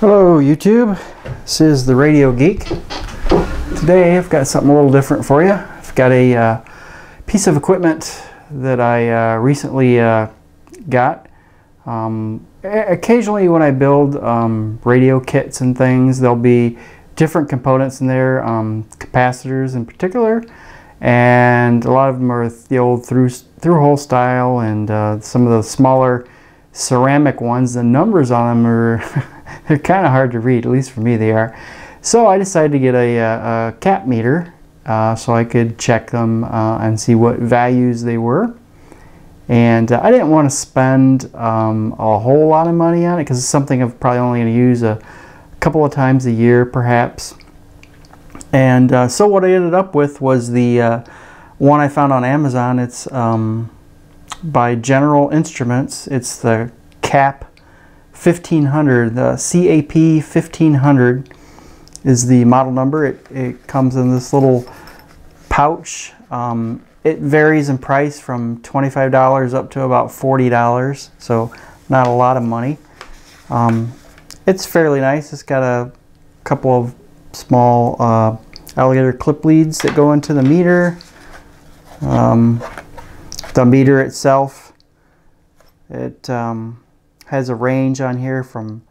Hello YouTube, this is the Radio Geek. Today I've got something a little different for you. I've got a uh, piece of equipment that I uh, recently uh, got. Um, occasionally when I build um, radio kits and things there'll be different components in there, um, capacitors in particular, and a lot of them are the old through, through hole style and uh, some of the smaller ceramic ones, the numbers on them are they're kind of hard to read, at least for me they are. So I decided to get a, a, a cap meter uh, so I could check them uh, and see what values they were. And uh, I didn't want to spend um, a whole lot of money on it because it's something I'm probably only going to use a couple of times a year perhaps. And uh, so what I ended up with was the uh, one I found on Amazon. It's um, by General Instruments. It's the CAP 1500. The CAP 1500 is the model number. It, it comes in this little pouch. Um, it varies in price from $25 up to about $40, so not a lot of money. Um, it's fairly nice. It's got a couple of small uh, alligator clip leads that go into the meter. Um, the meter itself, it um, has a range on here from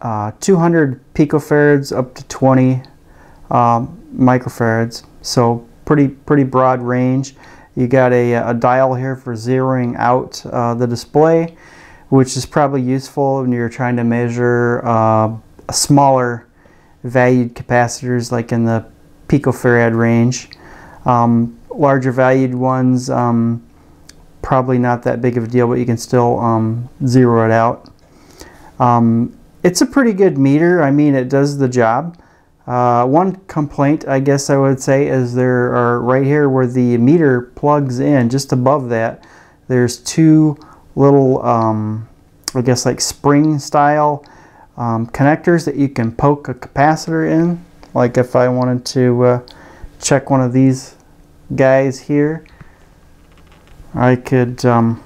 uh, 200 picofarads up to 20 um, microfarads. So pretty pretty broad range. You got a, a dial here for zeroing out uh, the display, which is probably useful when you're trying to measure uh, smaller valued capacitors like in the picofarad range. Um, larger valued ones, um, probably not that big of a deal, but you can still um, zero it out. Um, it's a pretty good meter. I mean, it does the job. Uh, one complaint, I guess I would say, is there are right here where the meter plugs in, just above that, there's two little, um, I guess like spring style um, connectors that you can poke a capacitor in. Like if I wanted to uh, check one of these guys here, I could, um,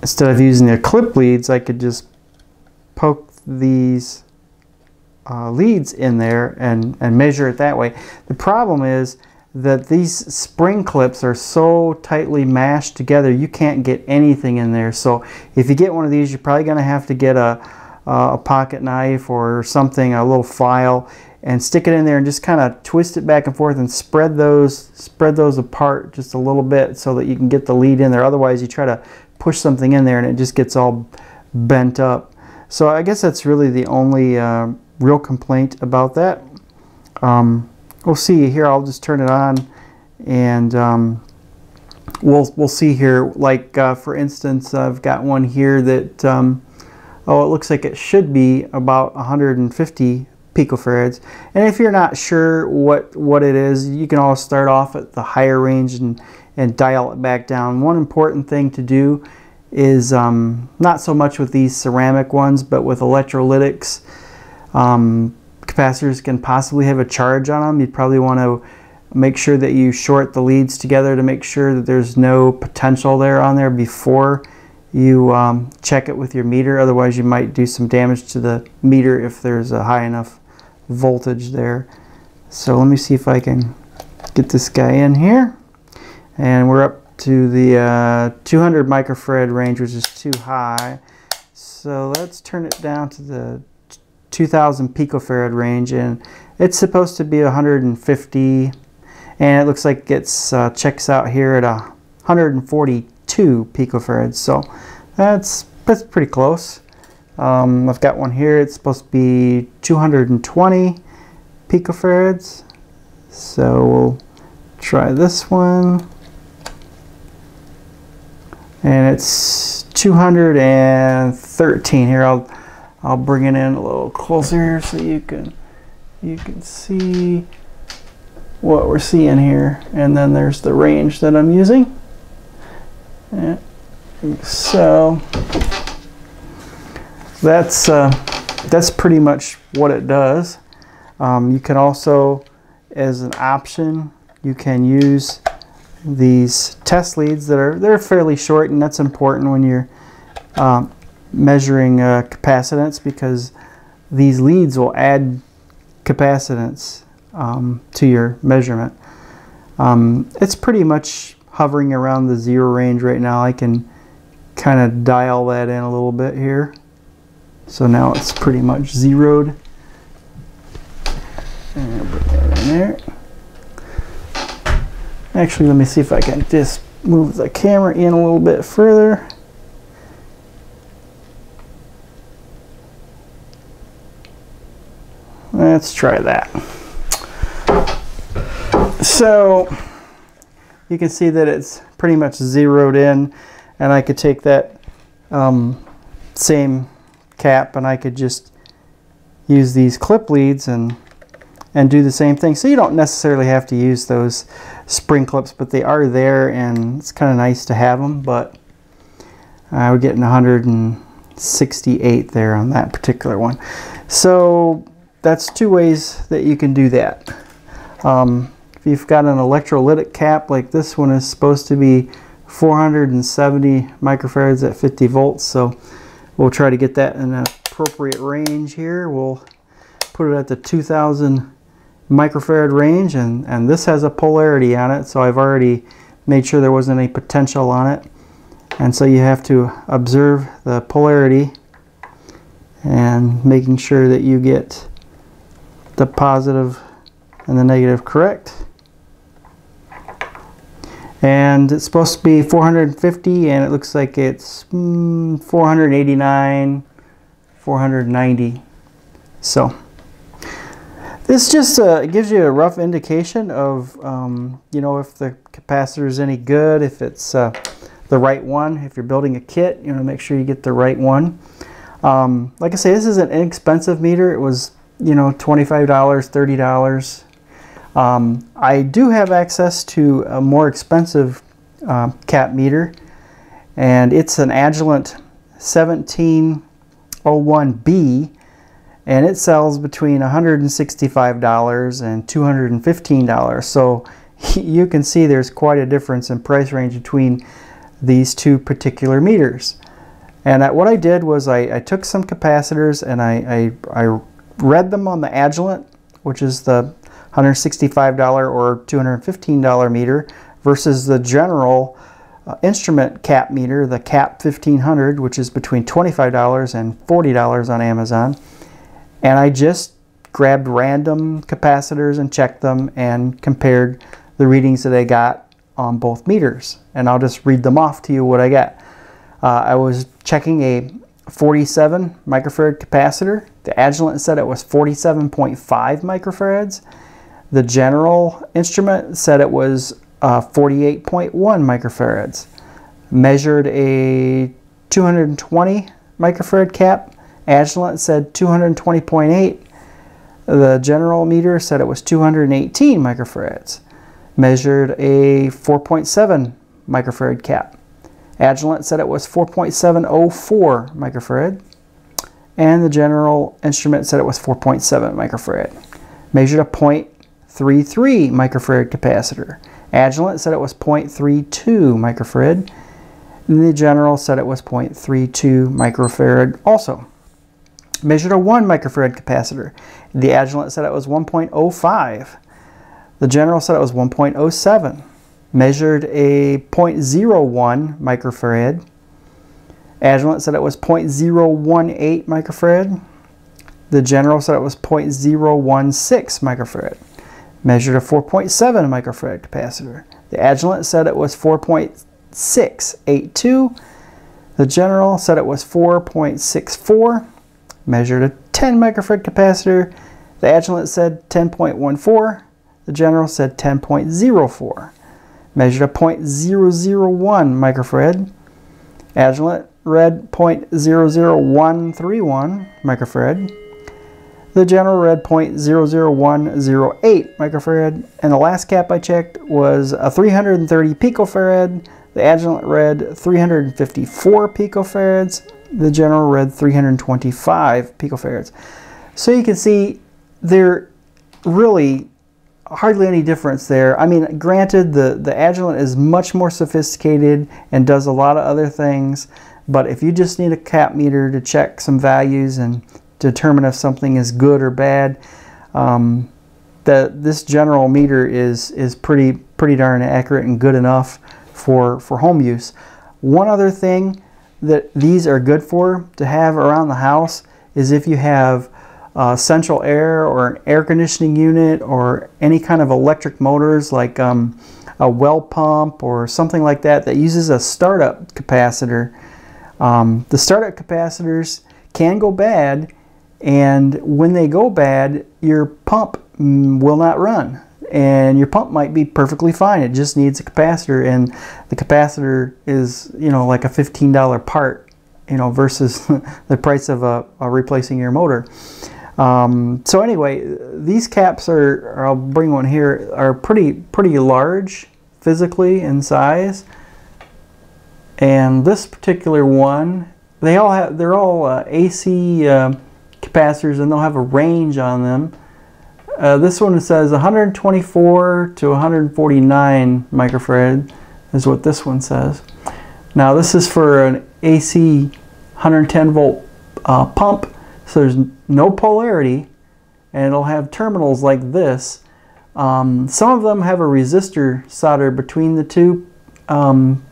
instead of using the clip leads, I could just poke these uh, leads in there and, and measure it that way. The problem is that these spring clips are so tightly mashed together you can't get anything in there. So if you get one of these you're probably going to have to get a, a pocket knife or something, a little file and stick it in there and just kind of twist it back and forth and spread those spread those apart just a little bit so that you can get the lead in there. Otherwise you try to push something in there and it just gets all bent up. So I guess that's really the only uh, real complaint about that. Um, we'll see here. I'll just turn it on, and um, we'll we'll see here. Like uh, for instance, I've got one here that um, oh, it looks like it should be about 150 picofarads. And if you're not sure what what it is, you can always start off at the higher range and and dial it back down. One important thing to do is um, not so much with these ceramic ones, but with electrolytics. Um, capacitors can possibly have a charge on them. You'd probably want to make sure that you short the leads together to make sure that there's no potential there on there before you um, check it with your meter. Otherwise, you might do some damage to the meter if there's a high enough voltage there. So let me see if I can get this guy in here. And we're up to the uh, 200 microfarad range, which is too high. So let's turn it down to the 2000 picofarad range, and it's supposed to be 150, and it looks like it uh, checks out here at 142 picofarads. So that's that's pretty close. Um, I've got one here. It's supposed to be 220 picofarads. So we'll try this one and it's 213 here I'll I'll bring it in a little closer so you can you can see what we're seeing here and then there's the range that I'm using and so that's uh, that's pretty much what it does um, you can also as an option you can use these test leads that are they're fairly short and that's important when you're um, measuring uh, capacitance because these leads will add capacitance um, to your measurement. Um, it's pretty much hovering around the zero range right now. I can kind of dial that in a little bit here. So now it's pretty much zeroed. And that in there. Actually, let me see if I can just move the camera in a little bit further. Let's try that. So you can see that it's pretty much zeroed in and I could take that um, same cap and I could just use these clip leads and and do the same thing. So you don't necessarily have to use those spring clips, but they are there and it's kind of nice to have them. But uh, we're getting 168 there on that particular one. So that's two ways that you can do that. Um, if you've got an electrolytic cap like this one is supposed to be 470 microfarads at 50 volts so we'll try to get that in an appropriate range here. We'll put it at the 2000 microfarad range and and this has a polarity on it so I've already made sure there wasn't any potential on it. And so you have to observe the polarity and making sure that you get the positive and the negative correct and it's supposed to be 450 and it looks like it's mm, 489 490 so this just uh, gives you a rough indication of um, you know if the capacitor is any good if it's uh, the right one if you're building a kit you know make sure you get the right one. Um, like I say this is an inexpensive meter. It was you know $25 $30 um, I do have access to a more expensive uh, cap meter and it's an Agilent 1701B and it sells between $165 and $215 so you can see there's quite a difference in price range between these two particular meters. And what I did was I, I took some capacitors and I, I, I read them on the Agilent which is the $165 or $215 meter versus the general uh, instrument cap meter, the CAP 1500, which is between $25 and $40 on Amazon. And I just grabbed random capacitors and checked them and compared the readings that I got on both meters. And I'll just read them off to you what I got. Uh, I was checking a 47 microfarad capacitor. The Agilent said it was 47.5 microfarads. The general instrument said it was uh, 48.1 microfarads. Measured a 220 microfarad cap. Agilent said 220.8. The general meter said it was 218 microfarads. Measured a 4.7 microfarad cap. Agilent said it was 4.704 microfarad. And the general instrument said it was 4.7 microfarad. Measured a point 0.33 microfarad capacitor. Agilent said it was 0.32 microfarad. The General said it was 0.32 microfarad also. Measured a 1 microfarad capacitor. The Agilent said it was 1.05. The General said it was 1.07. Measured a 0.01 microfarad. Agilent said it was 0.018 microfarad. The General said it was 0.016 microfarad measured a 4.7 microfarad capacitor. The Agilent said it was 4.682. The General said it was 4.64. Measured a 10 microfarad capacitor. The Agilent said 10.14. The General said 10.04. Measured a 0.001 microfarad. Agilent read 0.00131 microfarad. The general read 0.00108 microfarad, and the last cap I checked was a 330 picofarad. The Agilent read 354 picofarads. The general read 325 picofarads. So you can see there really hardly any difference there. I mean, granted, the, the Agilent is much more sophisticated and does a lot of other things But if you just need a cap meter to check some values and determine if something is good or bad, um, that this general meter is is pretty pretty darn accurate and good enough for for home use. One other thing that these are good for to have around the house is if you have uh, central air or an air conditioning unit or any kind of electric motors like um, a well pump or something like that that uses a startup capacitor. Um, the startup capacitors can go bad and when they go bad your pump mm, will not run. And your pump might be perfectly fine. It just needs a capacitor. And the capacitor is you know like a $15 part you know versus the price of a, a replacing your motor. Um, so anyway, these caps are, I'll bring one here, are pretty, pretty large physically in size. And this particular one, they all have, they're all uh, AC uh, capacitors and they'll have a range on them. Uh, this one says 124 to 149 microfarad is what this one says. Now this is for an AC 110 volt uh, pump so there's no polarity and it'll have terminals like this. Um, some of them have a resistor soldered between the two um,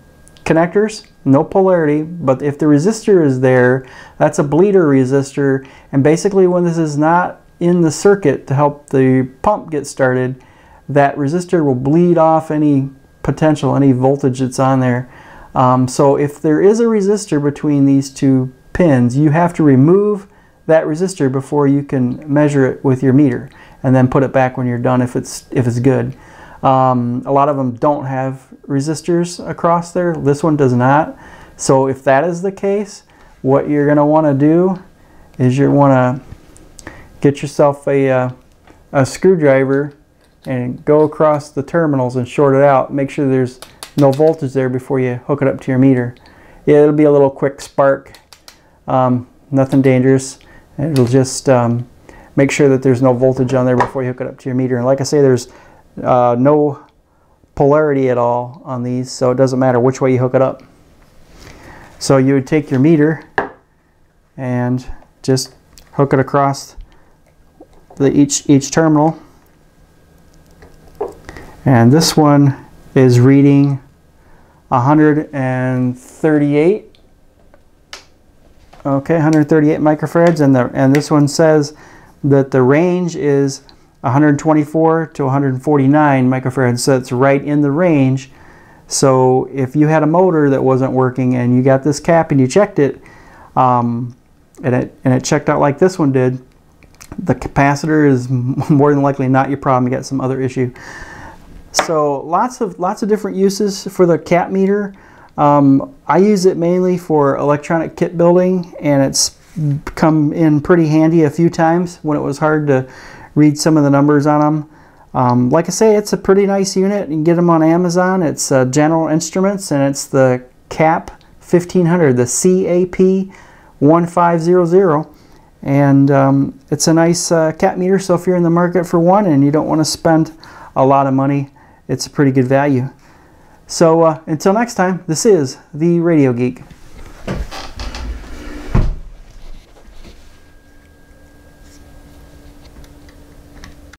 connectors, no polarity, but if the resistor is there, that's a bleeder resistor and basically when this is not in the circuit to help the pump get started, that resistor will bleed off any potential, any voltage that's on there. Um, so if there is a resistor between these two pins, you have to remove that resistor before you can measure it with your meter and then put it back when you're done if it's if it's good. Um, a lot of them don't have resistors across there. This one does not. So if that is the case, what you're going to want to do is you want to get yourself a, uh, a screwdriver and go across the terminals and short it out. Make sure there's no voltage there before you hook it up to your meter. It'll be a little quick spark, um, nothing dangerous. It'll just um, make sure that there's no voltage on there before you hook it up to your meter. And like I say, there's uh, no polarity at all on these, so it doesn't matter which way you hook it up. So you would take your meter and just hook it across the each each terminal. And this one is reading 138 Okay, 138 microfarads, and the and this one says that the range is 124 to 149 microfarads, so it's right in the range. So if you had a motor that wasn't working and you got this cap and you checked it, um, and it and it checked out like this one did, the capacitor is more than likely not your problem. You got some other issue. So lots of lots of different uses for the cap meter. Um, I use it mainly for electronic kit building and it's come in pretty handy a few times when it was hard to read some of the numbers on them. Um, like I say, it's a pretty nice unit. You can get them on Amazon. It's uh, General Instruments and it's the CAP 1500, the CAP 1500. And um, it's a nice uh, cap meter, so if you're in the market for one and you don't want to spend a lot of money, it's a pretty good value. So uh, until next time, this is The Radio Geek.